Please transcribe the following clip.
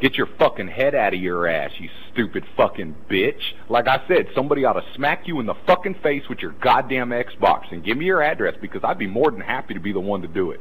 Get your fucking head out of your ass, you stupid fucking bitch. Like I said, somebody ought to smack you in the fucking face with your goddamn Xbox and give me your address because I'd be more than happy to be the one to do it.